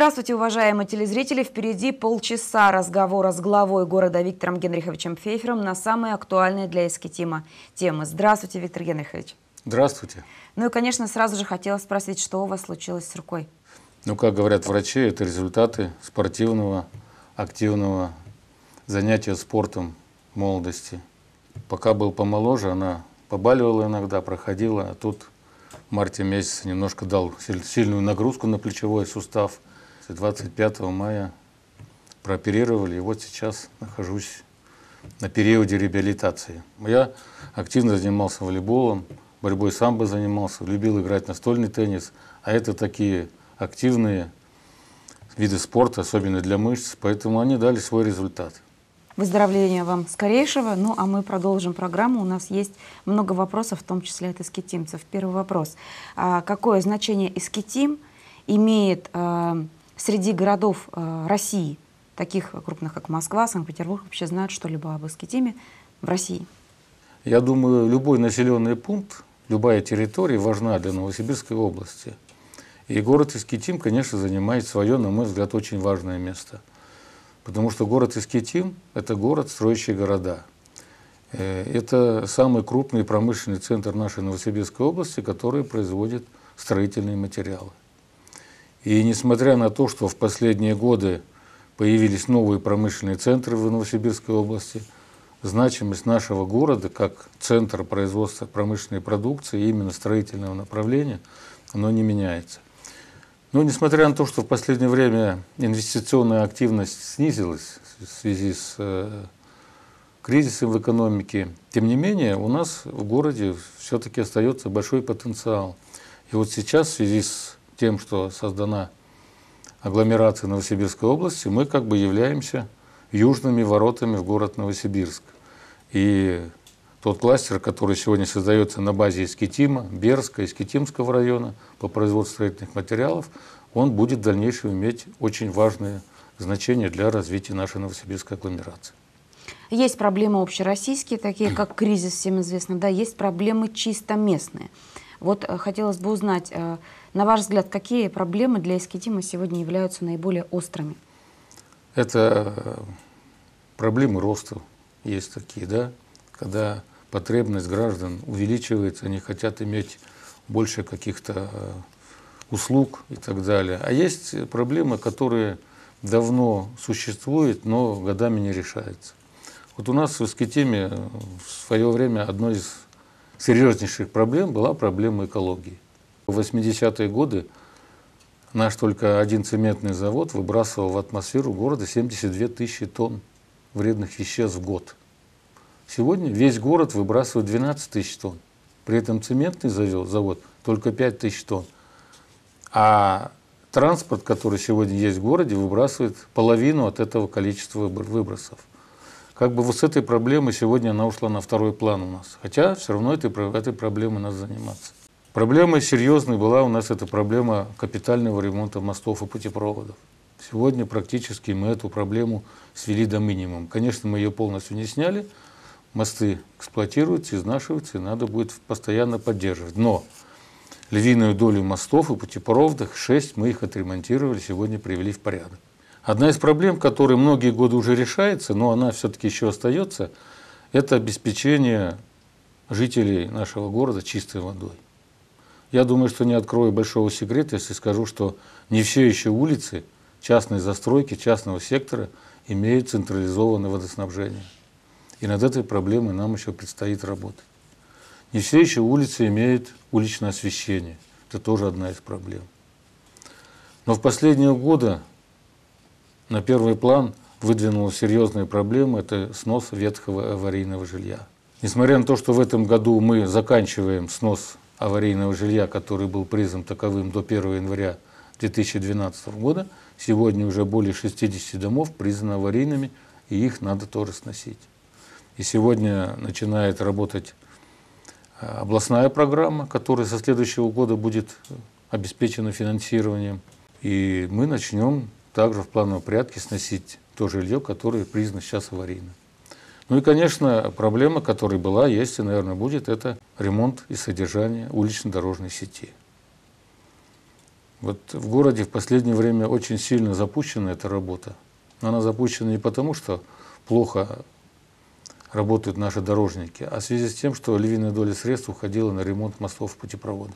Здравствуйте, уважаемые телезрители. Впереди полчаса разговора с главой города Виктором Генриховичем Фейфером на самые актуальные для Эскетима темы. Здравствуйте, Виктор Генрихович. Здравствуйте. Ну и, конечно, сразу же хотела спросить, что у вас случилось с рукой? Ну, как говорят врачи, это результаты спортивного, активного занятия спортом молодости. Пока был помоложе, она побаливала иногда, проходила, а тут в марте месяце немножко дал сильную нагрузку на плечевой сустав – 25 мая прооперировали, и вот сейчас нахожусь на периоде реабилитации. Я активно занимался волейболом, борьбой самбо занимался, любил играть настольный теннис, а это такие активные виды спорта, особенно для мышц, поэтому они дали свой результат. Выздоровления вам скорейшего. Ну, а мы продолжим программу. У нас есть много вопросов, в том числе от эскетимцев. Первый вопрос. А какое значение эскетим имеет э, среди городов э, России, таких крупных, как Москва, Санкт-Петербург, вообще знают что-либо об Искитиме в России? Я думаю, любой населенный пункт, любая территория важна для Новосибирской области. И город Искитим, конечно, занимает свое, на мой взгляд, очень важное место. Потому что город Искитим – это город, строящий города. Э, это самый крупный промышленный центр нашей Новосибирской области, который производит строительные материалы. И несмотря на то, что в последние годы появились новые промышленные центры в Новосибирской области, значимость нашего города как центр производства промышленной продукции, именно строительного направления, оно не меняется. Но несмотря на то, что в последнее время инвестиционная активность снизилась в связи с э, кризисом в экономике, тем не менее у нас в городе все-таки остается большой потенциал. И вот сейчас в связи с тем, что создана агломерация Новосибирской области, мы как бы являемся южными воротами в город Новосибирск. И тот кластер, который сегодня создается на базе Искитима, Берска, Искитимского района по производству строительных материалов, он будет в дальнейшем иметь очень важное значение для развития нашей новосибирской агломерации. Есть проблемы общероссийские, такие как кризис, всем известно, да, есть проблемы чисто местные. Вот э, хотелось бы узнать, э, на ваш взгляд, какие проблемы для Эскетима сегодня являются наиболее острыми? Это э, проблемы роста есть такие, да, когда потребность граждан увеличивается, они хотят иметь больше каких-то услуг и так далее. А есть проблемы, которые давно существуют, но годами не решаются. Вот у нас в Искитиме в свое время одной из серьезнейших проблем была проблема экологии. В 80-е годы наш только один цементный завод выбрасывал в атмосферу города 72 тысячи тонн вредных веществ в год. Сегодня весь город выбрасывает 12 тысяч тонн. При этом цементный завод только 5 тысяч тонн. А транспорт, который сегодня есть в городе, выбрасывает половину от этого количества выбросов как бы вот с этой проблемой сегодня она ушла на второй план у нас. Хотя все равно этой, этой проблемой надо заниматься. Проблема серьезной была у нас эта проблема капитального ремонта мостов и путепроводов. Сегодня практически мы эту проблему свели до минимума. Конечно, мы ее полностью не сняли. Мосты эксплуатируются, изнашиваются, и надо будет постоянно поддерживать. Но львиную долю мостов и путепроводов, шесть, мы их отремонтировали, сегодня привели в порядок. Одна из проблем, которая многие годы уже решается, но она все-таки еще остается, это обеспечение жителей нашего города чистой водой. Я думаю, что не открою большого секрета, если скажу, что не все еще улицы частной застройки, частного сектора имеют централизованное водоснабжение. И над этой проблемой нам еще предстоит работать. Не все еще улицы имеют уличное освещение. Это тоже одна из проблем. Но в последние годы на первый план выдвинула серьезные проблемы – это снос ветхого аварийного жилья. Несмотря на то, что в этом году мы заканчиваем снос аварийного жилья, который был признан таковым до 1 января 2012 года, сегодня уже более 60 домов признаны аварийными, и их надо тоже сносить. И сегодня начинает работать э, областная программа, которая со следующего года будет обеспечена финансированием. И мы начнем также в плановом порядке сносить то жилье, которое признано сейчас аварийным. Ну и, конечно, проблема, которая была, есть и, наверное, будет, это ремонт и содержание улично-дорожной сети. Вот в городе в последнее время очень сильно запущена эта работа. Она запущена не потому, что плохо работают наши дорожники, а в связи с тем, что львиная доля средств уходила на ремонт мостов путепровода.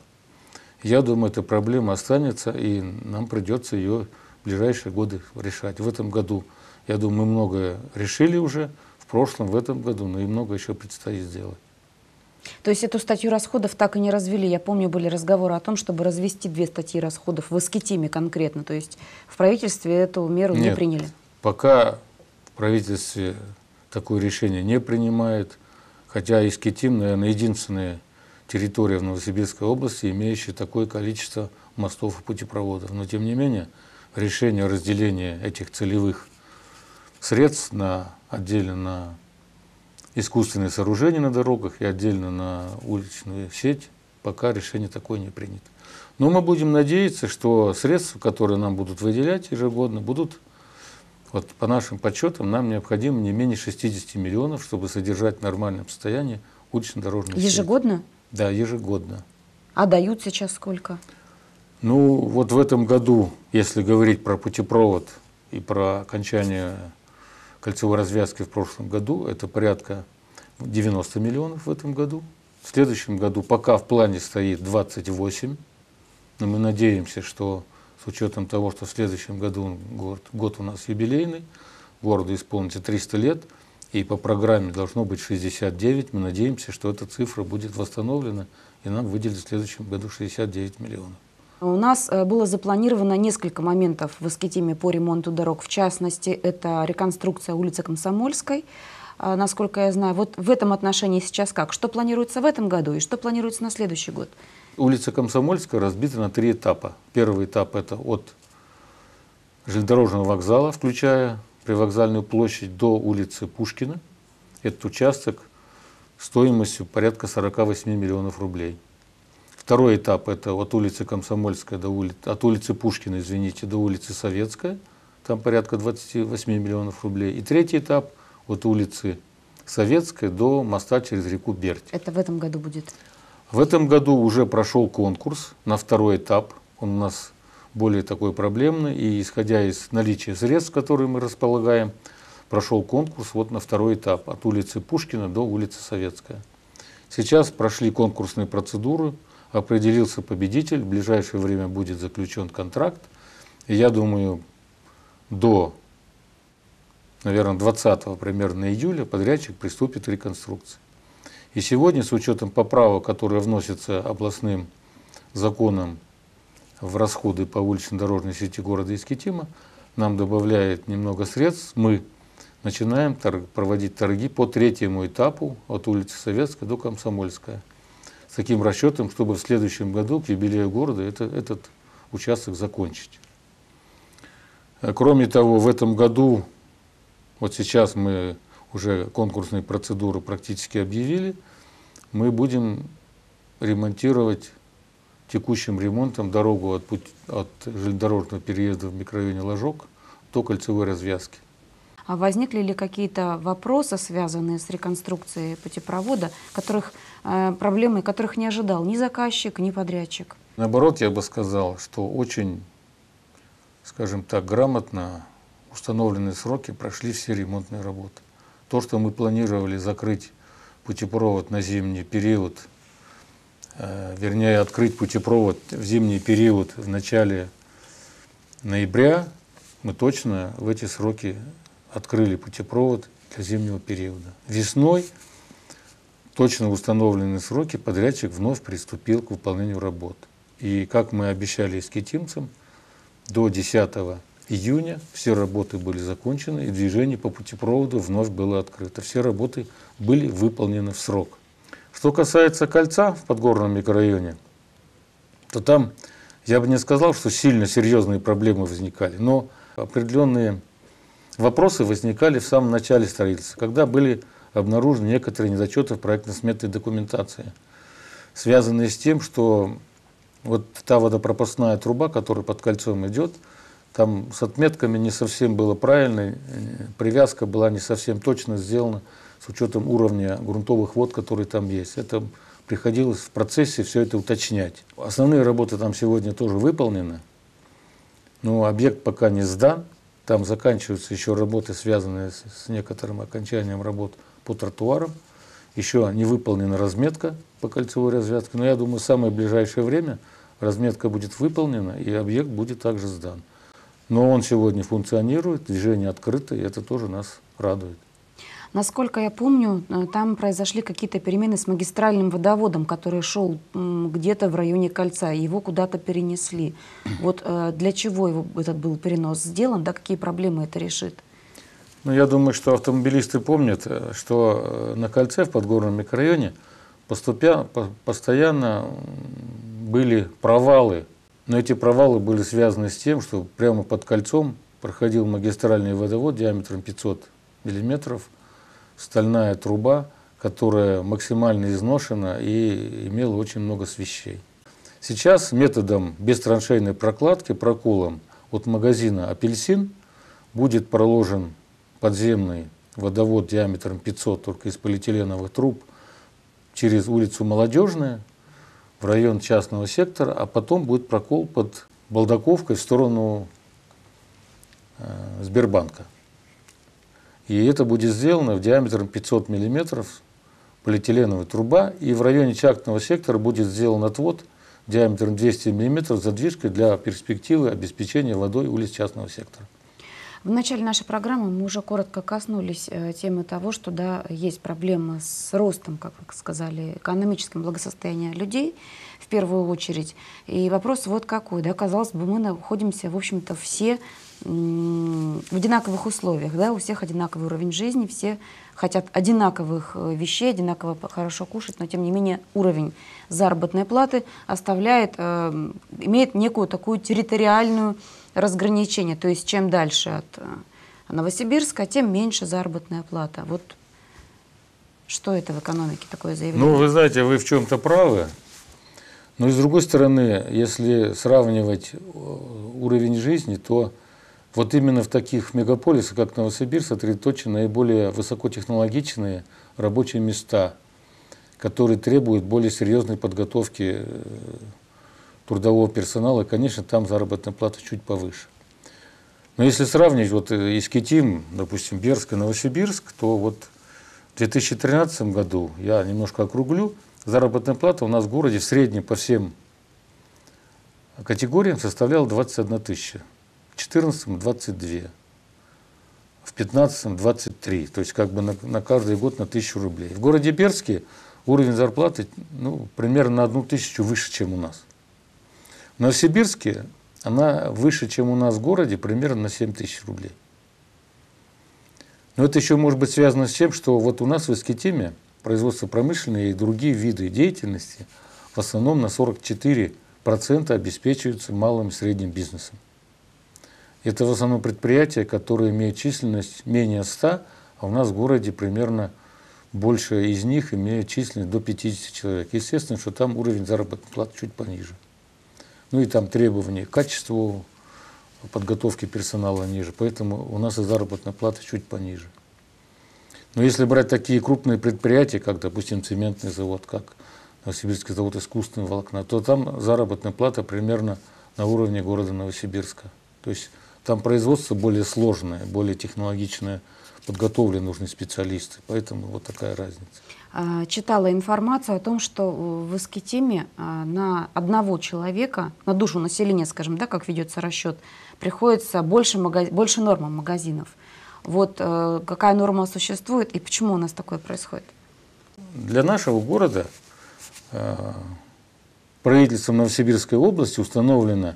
Я думаю, эта проблема останется, и нам придется ее в ближайшие годы решать. В этом году, я думаю, мы многое решили уже, в прошлом, в этом году, но и много еще предстоит сделать. То есть эту статью расходов так и не развели. Я помню, были разговоры о том, чтобы развести две статьи расходов в Искитиме конкретно. То есть в правительстве эту меру Нет, не приняли. Пока в правительстве такое решение не принимает, хотя Искитим, наверное, единственная территория в Новосибирской области, имеющая такое количество мостов и путепроводов. Но тем не менее, решение о разделении этих целевых средств на, отдельно на искусственные сооружения на дорогах и отдельно на уличную сеть, пока решение такое не принято. Но мы будем надеяться, что средства, которые нам будут выделять ежегодно, будут, вот по нашим подсчетам, нам необходимо не менее 60 миллионов, чтобы содержать в нормальном состоянии улично-дорожную сеть. Ежегодно? Да, ежегодно. А дают сейчас сколько? Ну, вот в этом году, если говорить про путепровод и про окончание кольцевой развязки в прошлом году, это порядка 90 миллионов в этом году. В следующем году пока в плане стоит 28, но мы надеемся, что с учетом того, что в следующем году год, год у нас юбилейный, городу исполнится 300 лет, и по программе должно быть 69, мы надеемся, что эта цифра будет восстановлена, и нам выделят в следующем году 69 миллионов. У нас э, было запланировано несколько моментов в Искитиме по ремонту дорог. В частности, это реконструкция улицы Комсомольской, а, насколько я знаю. Вот в этом отношении сейчас как? Что планируется в этом году и что планируется на следующий год? Улица Комсомольская разбита на три этапа. Первый этап – это от железнодорожного вокзала, включая привокзальную площадь, до улицы Пушкина. Этот участок стоимостью порядка 48 миллионов рублей. Второй этап – это от улицы Комсомольская до улицы, от улицы Пушкина, извините, до улицы Советская, там порядка 28 миллионов рублей. И третий этап – от улицы Советской до моста через реку Берть. Это в этом году будет? В этом году уже прошел конкурс на второй этап. Он у нас более такой проблемный. И исходя из наличия средств, которые мы располагаем, прошел конкурс вот на второй этап от улицы Пушкина до улицы Советская. Сейчас прошли конкурсные процедуры, определился победитель, в ближайшее время будет заключен контракт. И я думаю, до наверное, 20 примерно июля подрядчик приступит к реконструкции. И сегодня, с учетом поправок, которые вносятся областным законом в расходы по улично-дорожной сети города Искитима, нам добавляет немного средств. Мы начинаем торг, проводить торги по третьему этапу от улицы Советская до Комсомольская. С таким расчетом, чтобы в следующем году, к юбилею города, это, этот участок закончить. Кроме того, в этом году вот сейчас мы уже конкурсные процедуры практически объявили. Мы будем ремонтировать текущим ремонтом дорогу от, путь, от железнодорожного переезда в микрорайоне Ложок до кольцевой развязки. А возникли ли какие-то вопросы, связанные с реконструкцией путепровода, которых, э, проблемы которых не ожидал ни заказчик, ни подрядчик? Наоборот, я бы сказал, что очень, скажем так, грамотно установленные сроки прошли все ремонтные работы. То, что мы планировали закрыть путепровод на зимний период, э, вернее открыть путепровод в зимний период в начале ноября, мы точно в эти сроки открыли путепровод для зимнего периода. Весной точно установленные сроки подрядчик вновь приступил к выполнению работ. И как мы обещали эскетимцам, до 10 июня все работы были закончены, и движение по путепроводу вновь было открыто. Все работы были выполнены в срок. Что касается кольца в Подгорном микрорайоне, то там я бы не сказал, что сильно серьезные проблемы возникали, но определенные вопросы возникали в самом начале строительства, когда были обнаружены некоторые недочеты в проектно-сметной документации, связанные с тем, что вот та водопропускная труба, которая под кольцом идет, там с отметками не совсем было правильно, привязка была не совсем точно сделана с учетом уровня грунтовых вод, которые там есть. Это приходилось в процессе все это уточнять. Основные работы там сегодня тоже выполнены. Но объект пока не сдан. Там заканчиваются еще работы, связанные с, с некоторым окончанием работ по тротуарам. Еще не выполнена разметка по кольцевой развязке. Но я думаю, в самое ближайшее время разметка будет выполнена и объект будет также сдан. Но он сегодня функционирует, движение открыто, и это тоже нас радует. Насколько я помню, э, там произошли какие-то перемены с магистральным водоводом, который шел где-то в районе кольца, его куда-то перенесли. Вот э, для чего его, этот был перенос сделан, да, какие проблемы это решит? Ну, я думаю, что автомобилисты помнят, э, что на кольце в Подгорном микрорайоне поступя, постоянно были провалы. Но эти провалы были связаны с тем, что прямо под кольцом проходил магистральный водовод диаметром 500 миллиметров – стальная труба, которая максимально изношена и имела очень много свещей. Сейчас методом бестраншейной прокладки, проколом от магазина «Апельсин» будет проложен подземный водовод диаметром 500 только из полиэтиленовых труб через улицу Молодежная в район частного сектора, а потом будет прокол под Балдаковкой в сторону э, Сбербанка. И это будет сделано в диаметре 500 мм полиэтиленовая труба, и в районе чактного сектора будет сделан отвод диаметром 200 мм задвижкой для перспективы обеспечения водой улиц частного сектора. В начале нашей программы мы уже коротко коснулись э, темы того, что да, есть проблемы с ростом, как вы сказали, экономическим благосостоянием людей в первую очередь. И вопрос вот какой. Да, казалось бы, мы находимся, в общем-то, все в одинаковых условиях, да, у всех одинаковый уровень жизни, все хотят одинаковых э, вещей, одинаково хорошо кушать, но тем не менее уровень заработной платы оставляет, э, имеет некую такую территориальную разграничение, то есть чем дальше от э, Новосибирска, тем меньше заработная плата. Вот что это в экономике такое заявление? Ну, вы знаете, вы в чем-то правы. Но и с другой стороны, если сравнивать уровень жизни, то вот именно в таких мегаполисах, как Новосибирск, сосредоточены наиболее высокотехнологичные рабочие места, которые требуют более серьезной подготовки э, трудового персонала. Конечно, там заработная плата чуть повыше. Но если сравнить вот э, Искитим, допустим, Берск и Новосибирск, то вот в 2013 году, я немножко округлю, заработная плата у нас в городе в среднем по всем категориям составляла 21 тысяча. В 14 22, в 15 23, то есть как бы на, на каждый год на тысячу рублей. В городе Берске уровень зарплаты ну, примерно на одну тысячу выше, чем у нас. В Новосибирске она выше, чем у нас в городе, примерно на 7 тысяч рублей. Но это еще может быть связано с тем, что вот у нас в Искитиме производство промышленные и другие виды деятельности в основном на 44% обеспечиваются малым и средним бизнесом. Это в основном предприятия, которые имеют численность менее 100, а у нас в городе примерно больше из них имеют численность до 50 человек. Естественно, что там уровень заработной платы чуть пониже. Ну и там требования к качеству подготовки персонала ниже, поэтому у нас и заработная плата чуть пониже. Но если брать такие крупные предприятия, как, допустим, цементный завод, как Новосибирский завод искусственного волокна, то там заработная плата примерно на уровне города Новосибирска. То есть там производство более сложное, более технологичное, подготовлены нужны специалисты. Поэтому вот такая разница. А, читала информацию о том, что в Искитиме а, на одного человека, на душу населения, скажем, да, как ведется расчет, приходится больше, магаз... больше нормы магазинов. Вот э, какая норма существует и почему у нас такое происходит? Для нашего города э, правительством Новосибирской области установлено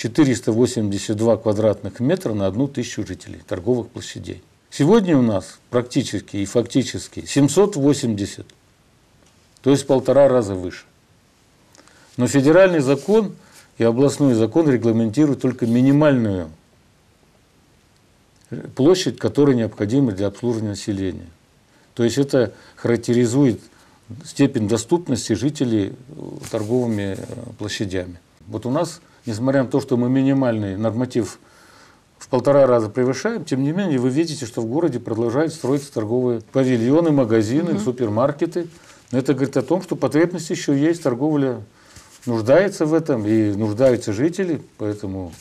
482 квадратных метра на одну тысячу жителей торговых площадей. Сегодня у нас практически и фактически 780, то есть полтора раза выше. Но федеральный закон и областной закон регламентируют только минимальную площадь, которая необходима для обслуживания населения. То есть это характеризует степень доступности жителей торговыми э, площадями. Вот у нас несмотря на то, что мы минимальный норматив в полтора раза превышаем, тем не менее вы видите, что в городе продолжают строиться торговые павильоны, магазины, угу. супермаркеты. Но это говорит о том, что потребность еще есть, торговля нуждается в этом, и нуждаются жители, поэтому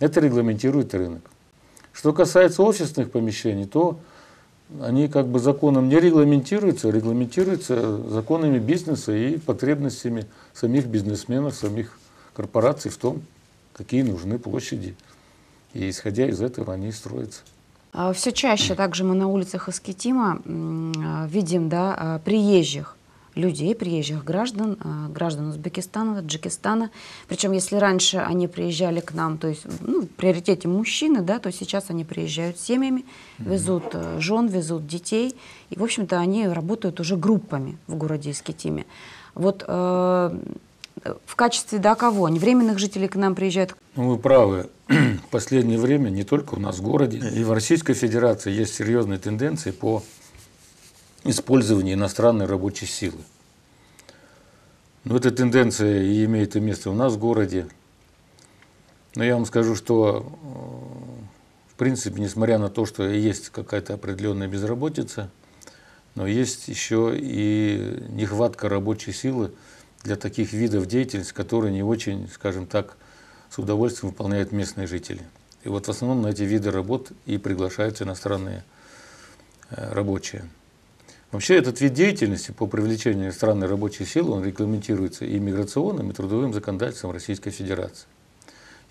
Это регламентирует рынок. Что касается офисных помещений, то они как бы законом не регламентируются, а регламентируются законами бизнеса и потребностями самих бизнесменов, самих корпораций в том, какие нужны площади. И исходя из этого они строятся. А, Все чаще также мы на улицах Аскетима а, видим да, а, приезжих людей, приезжих граждан, граждан Узбекистана, Таджикистана. Причем, если раньше они приезжали к нам, то есть ну, в приоритете мужчины, да, то сейчас они приезжают семьями, везут э, жен, везут детей. И, в общем-то, они работают уже группами в городе Искитиме. Вот э, в качестве да, кого? Они временных жителей к нам приезжают? Ну, вы правы. В последнее время не только у нас в городе, и в Российской Федерации есть серьезные тенденции по использованию иностранной рабочей силы. Но эта тенденция и имеет и место у нас в городе. Но я вам скажу, что в принципе, несмотря на то, что есть какая-то определенная безработица, но есть еще и нехватка рабочей силы для таких видов деятельности, которые не очень, скажем так, с удовольствием выполняют местные жители. И вот в основном на эти виды работ и приглашаются иностранные э, рабочие. Вообще этот вид деятельности по привлечению иностранной рабочей силы, он регламентируется и миграционным, и трудовым законодательством Российской Федерации.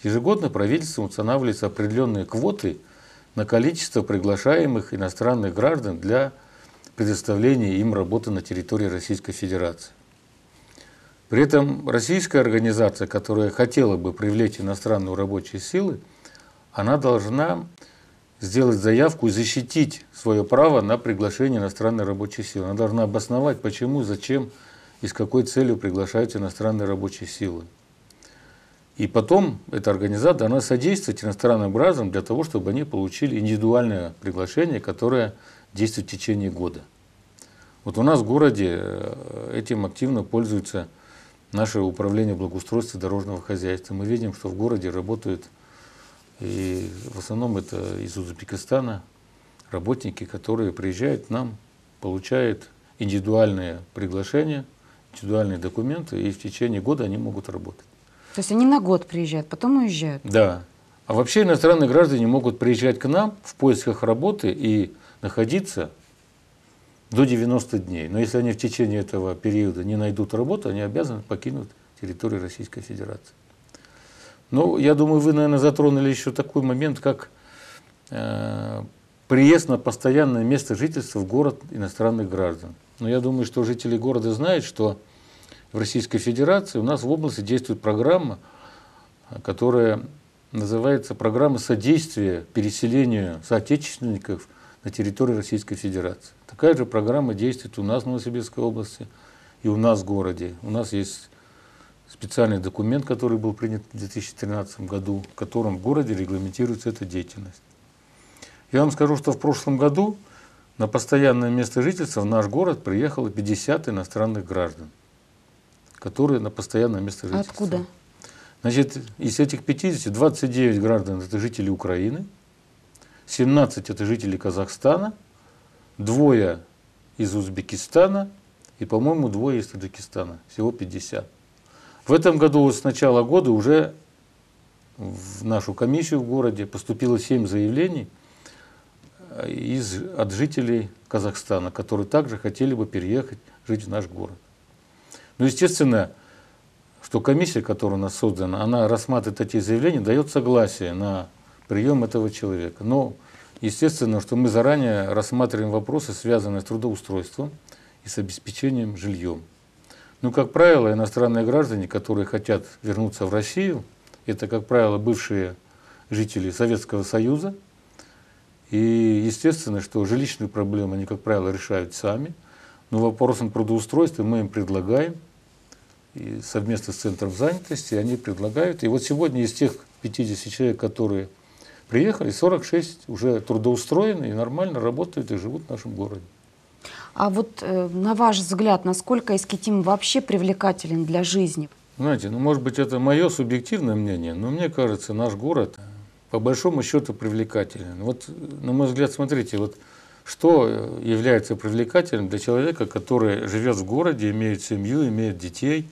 Ежегодно правительством устанавливаются определенные квоты на количество приглашаемых иностранных граждан для предоставления им работы на территории Российской Федерации. При этом российская организация, которая хотела бы привлечь иностранную рабочую силу, она должна сделать заявку и защитить свое право на приглашение иностранной рабочей силы. Она должна обосновать, почему, зачем и с какой целью приглашаются иностранные рабочие силы. И потом эта организация должна содействовать иностранным гражданам для того, чтобы они получили индивидуальное приглашение, которое действует в течение года. Вот у нас в городе э, этим активно пользуются наше управление благоустройства дорожного хозяйства. Мы видим, что в городе работают, и в основном это из Узбекистана, работники, которые приезжают к нам, получают индивидуальные приглашения, индивидуальные документы, и в течение года они могут работать. То есть они на год приезжают, потом уезжают? Да. А вообще иностранные граждане могут приезжать к нам в поисках работы и находиться до 90 дней. Но если они в течение этого периода не найдут работу, они обязаны покинуть территорию Российской Федерации. Ну, я думаю, вы, наверное, затронули еще такой момент, как э, приезд на постоянное место жительства в город иностранных граждан. Но я думаю, что жители города знают, что в Российской Федерации у нас в области действует программа, которая называется программа содействия переселению соотечественников на территории Российской Федерации. Такая же программа действует у нас в Новосибирской области и у нас в городе. У нас есть специальный документ, который был принят в 2013 году, в котором в городе регламентируется эта деятельность. Я вам скажу, что в прошлом году на постоянное место жительства в наш город приехало 50 иностранных граждан, которые на постоянное место жительства. Откуда? Значит, из этих 50, 29 граждан – это жители Украины, 17 – это жители Казахстана – двое из Узбекистана и, по-моему, двое из Таджикистана. Всего 50. В этом году с начала года уже в нашу комиссию в городе поступило 7 заявлений э, из, от жителей Казахстана, которые также хотели бы переехать жить в наш город. Ну, естественно, что комиссия, которая у нас создана, она рассматривает эти заявления, дает согласие на прием этого человека. Но Естественно, что мы заранее рассматриваем вопросы, связанные с трудоустройством и с обеспечением жильем. Ну, как правило, иностранные граждане, которые хотят вернуться в Россию, это, как правило, бывшие жители Советского Союза. И естественно, что жилищные проблемы они, как правило, решают сами. Но вопросом трудоустройства мы им предлагаем, и совместно с Центром занятости они предлагают. И вот сегодня из тех 50 человек, которые Приехали 46 уже трудоустроены и нормально работают и живут в нашем городе. А вот э, на ваш взгляд, насколько Искитим вообще привлекателен для жизни? Знаете, ну может быть это мое субъективное мнение, но мне кажется, наш город по большому счету привлекателен. Вот на мой взгляд, смотрите, вот что является привлекательным для человека, который живет в городе, имеет семью, имеет детей,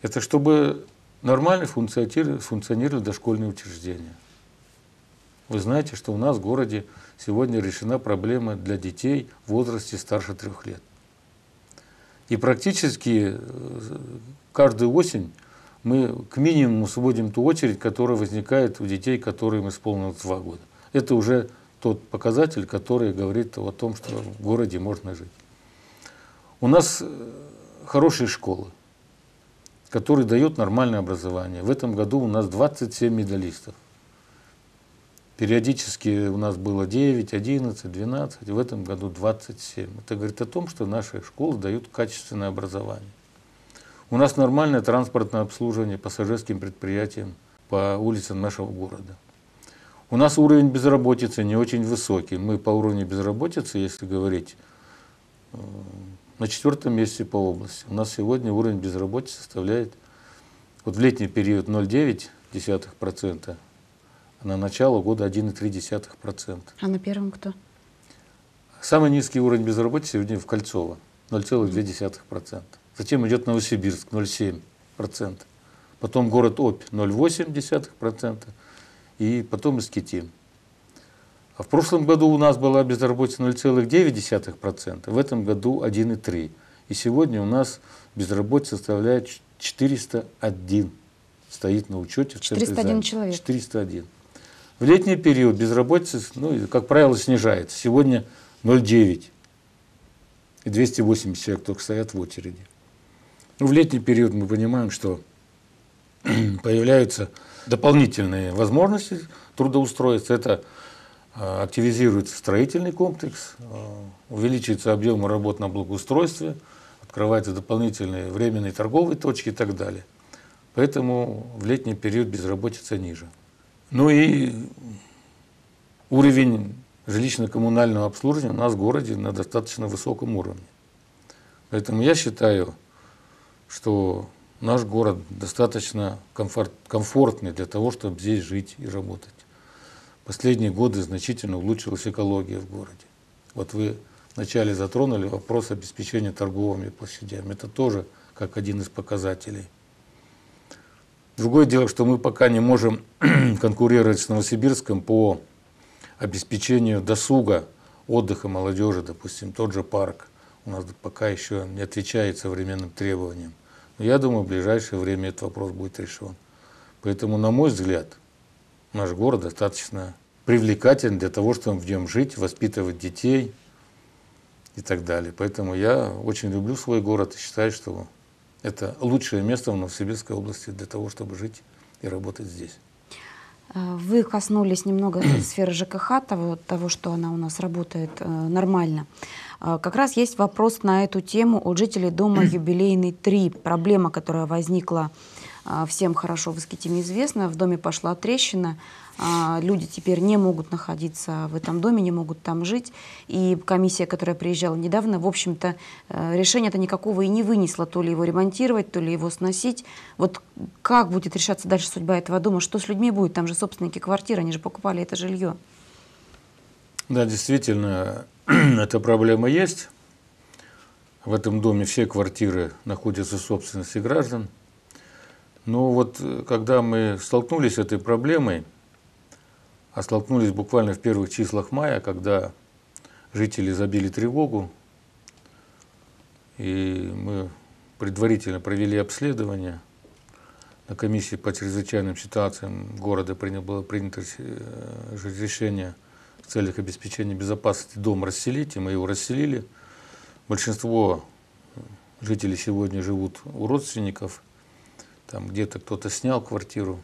это чтобы нормально функционировали, функционировали дошкольные учреждения. Вы знаете, что у нас в городе сегодня решена проблема для детей в возрасте старше трех лет. И практически э, каждую осень мы к минимуму сводим ту очередь, которая возникает у детей, которым исполнилось два года. Это уже тот показатель, который говорит о том, что в городе можно жить. У нас э, хорошие школы, которые дают нормальное образование. В этом году у нас 27 медалистов. Периодически у нас было 9, 11, 12, в этом году 27. Это говорит о том, что наши школы дают качественное образование. У нас нормальное транспортное обслуживание пассажирским предприятиям по улицам нашего города. У нас уровень безработицы не очень высокий. Мы по уровню безработицы, если говорить, э, на четвертом месте по области. У нас сегодня уровень безработицы составляет, вот в летний период 0,9%, а на начало года 1,3%. А на первом кто? Самый низкий уровень безработицы сегодня в Кольцово, 0,2%. Затем идет Новосибирск, 0,7%. Потом город Обь, 0,8%. И потом Искитим. А в прошлом году у нас была безработица 0,9%, в этом году 1,3%. И сегодня у нас безработица составляет 401 стоит на учете в 401 человек. 401. В летний период безработица, ну, как правило, снижается. Сегодня 0,9. И 280 человек только стоят в очереди. Ну, в летний период мы понимаем, что появляются дополнительные возможности трудоустроиться. Это а, активизируется строительный комплекс, а, увеличивается объем работ на благоустройстве, открываются дополнительные временные торговые точки и так далее. Поэтому в летний период безработица ниже. Ну и уровень жилищно-коммунального обслуживания у нас в городе на достаточно высоком уровне. Поэтому я считаю, что наш город достаточно комфорт, комфортный для того, чтобы здесь жить и работать. Последние годы значительно улучшилась экология в городе. Вот вы вначале затронули вопрос обеспечения торговыми площадями. Это тоже как один из показателей. Другое дело, что мы пока не можем конкурировать с Новосибирском по обеспечению досуга, отдыха молодежи, допустим, тот же парк у нас пока еще не отвечает современным требованиям. Но я думаю, в ближайшее время этот вопрос будет решен. Поэтому, на мой взгляд, наш город достаточно привлекателен для того, чтобы в нем жить, воспитывать детей и так далее. Поэтому я очень люблю свой город и считаю, что это лучшее место в Новосибирской области для того, чтобы жить и работать здесь. Э, вы коснулись немного сферы ЖКХ, того, того, что она у нас работает э, нормально. Э, как раз есть вопрос на эту тему от жителей дома «Юбилейный 3». Проблема, которая возникла а, всем хорошо в Искитиме известно, в доме пошла трещина, люди теперь не могут находиться в этом доме, не могут там жить. И комиссия, которая приезжала недавно, в общем-то, э, решения-то никакого и не вынесла, то ли его ремонтировать, то ли его сносить. Вот как будет решаться дальше судьба этого дома, что с людьми будет? Там же собственники квартиры, они же покупали это жилье. Да, действительно, эта проблема есть. В этом доме все квартиры находятся в собственности граждан. Но вот э, когда мы столкнулись с этой проблемой, а столкнулись буквально в первых числах мая, когда жители забили тревогу, и мы предварительно провели обследование. На комиссии по чрезвычайным ситуациям города было принято э, решение в целях обеспечения безопасности дом расселить, и мы его расселили. Большинство жителей сегодня живут у родственников – там где-то кто-то снял квартиру.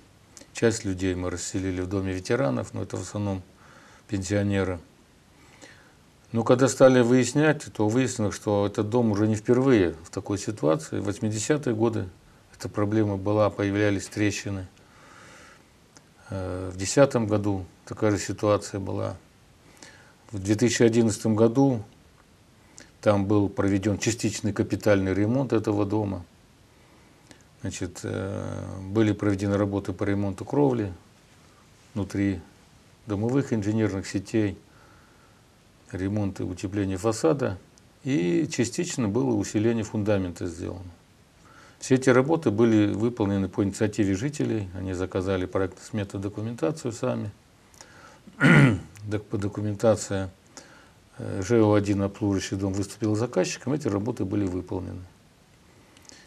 Часть людей мы расселили в доме ветеранов, но это в основном пенсионеры. Но когда стали выяснять, то выяснилось, что этот дом уже не впервые в такой ситуации. В 80-е годы эта проблема была, появлялись трещины. Э, в 2010 году такая же ситуация была. В 2011 году там был проведен частичный капитальный ремонт этого дома. Значит, э, были проведены работы по ремонту кровли внутри домовых инженерных сетей, ремонт и утепление фасада, и частично было усиление фундамента сделано. Все эти работы были выполнены по инициативе жителей. Они заказали проект смету документацию сами. По документации э, ЖО-1 обслуживающий дом выступил заказчиком, эти работы были выполнены.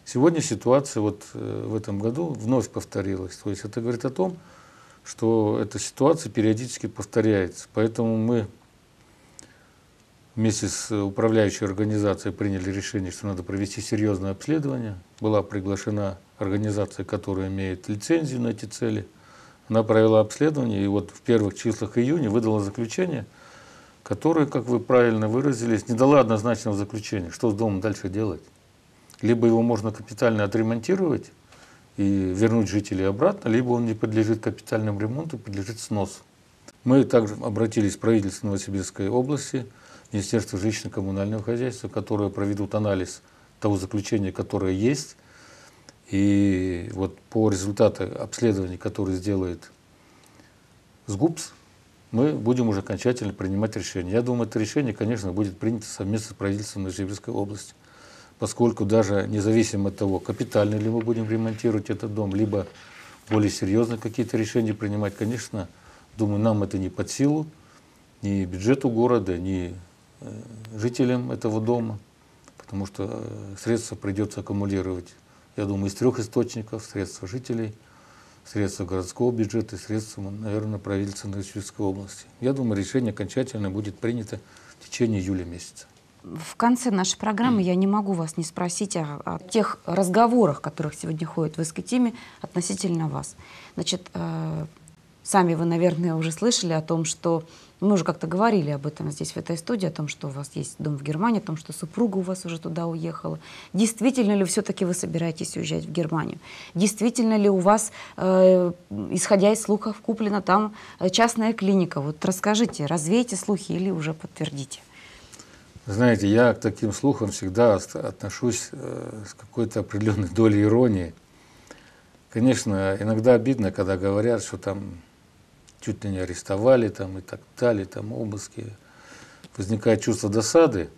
Сегодня ситуация вот э, в этом году вновь повторилась. То есть это говорит о том, что эта ситуация периодически повторяется. Поэтому мы вместе с управляющей организацией приняли решение, что надо провести серьезное обследование. Была приглашена организация, которая имеет лицензию на эти цели. Она провела обследование и вот в первых числах июня выдала заключение, которое, как вы правильно выразились, не дало однозначного заключения, что с домом дальше делать. Либо его можно капитально отремонтировать и вернуть жителей обратно, либо он не подлежит капитальному ремонту, подлежит сносу. Мы также обратились в правительство Новосибирской области, Министерство жилищно-коммунального хозяйства, которые проведут анализ того заключения, которое есть. И вот по результату обследований, которые сделает СГУПС, мы будем уже окончательно принимать решение. Я думаю, это решение, конечно, будет принято совместно с правительством Новосибирской области поскольку даже независимо от того, капитально ли мы будем ремонтировать этот дом, либо более серьезно какие-то решения принимать, конечно, думаю, нам это не под силу, ни бюджету города, ни э, жителям этого дома, потому что э, средства придется аккумулировать, я думаю, из трех источников, средства жителей, средства городского бюджета и средства, наверное, правительства Новосибирской области. Я думаю, решение окончательно будет принято в течение июля месяца в конце нашей программы я не могу вас не спросить о, о тех разговорах, которых сегодня ходят в Искатиме относительно вас. Значит, э, сами вы, наверное, уже слышали о том, что мы уже как-то говорили об этом здесь, в этой студии, о том, что у вас есть дом в Германии, о том, что супруга у вас уже туда уехала. Действительно ли все-таки вы собираетесь уезжать в Германию? Действительно ли у вас, э, исходя из слухов, куплена там э, частная клиника? Вот расскажите, развейте слухи или уже подтвердите. Знаете, я к таким слухам всегда отношусь э, с какой-то определенной долей иронии. Конечно, иногда обидно, когда говорят, что там чуть ли не арестовали там, и так далее, там обыски. Возникает чувство досады.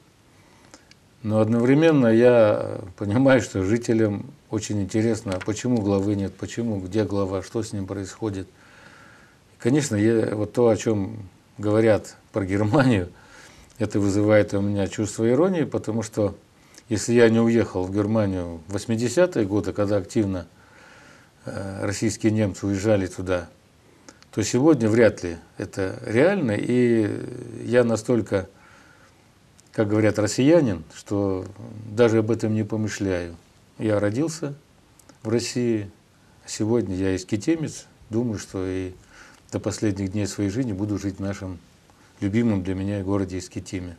Но одновременно я понимаю, что жителям очень интересно, а почему главы нет, почему, где глава, что с ним происходит. Конечно, я, вот то, о чем говорят про Германию – это вызывает у меня чувство иронии, потому что если я не уехал в Германию в 80-е годы, когда активно э, российские немцы уезжали туда, то сегодня вряд ли это реально. И я настолько, как говорят, россиянин, что даже об этом не помышляю. Я родился в России, а сегодня я искитемец, думаю, что и до последних дней своей жизни буду жить в нашем любимом для меня городе Искитиме.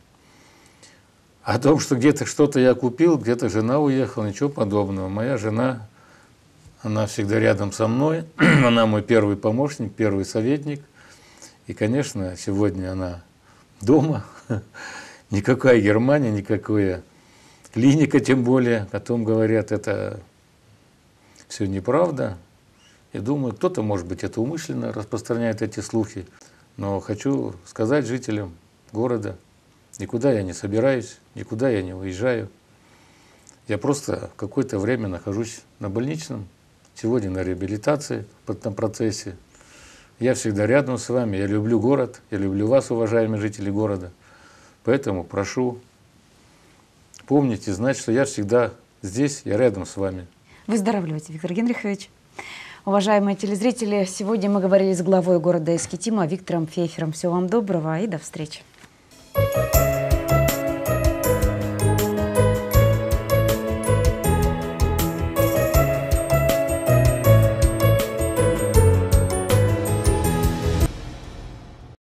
О том, что где-то что-то я купил, где-то жена уехала, ничего подобного. Моя жена, она всегда рядом со мной, она мой первый помощник, первый советник. И, конечно, сегодня она дома. Никакая Германия, никакая клиника, тем более, о том говорят, это все неправда. Я думаю, кто-то, может быть, это умышленно распространяет эти слухи. Но хочу сказать жителям города, никуда я не собираюсь, никуда я не уезжаю. Я просто какое-то время нахожусь на больничном, сегодня на реабилитации, этом процессе. Я всегда рядом с вами, я люблю город, я люблю вас, уважаемые жители города. Поэтому прошу помнить и знать, что я всегда здесь, я рядом с вами. Выздоравливайте, Виктор Генрихович. Уважаемые телезрители, сегодня мы говорили с главой города Эскетима Виктором Фейфером. Всего вам доброго и до встречи.